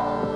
oh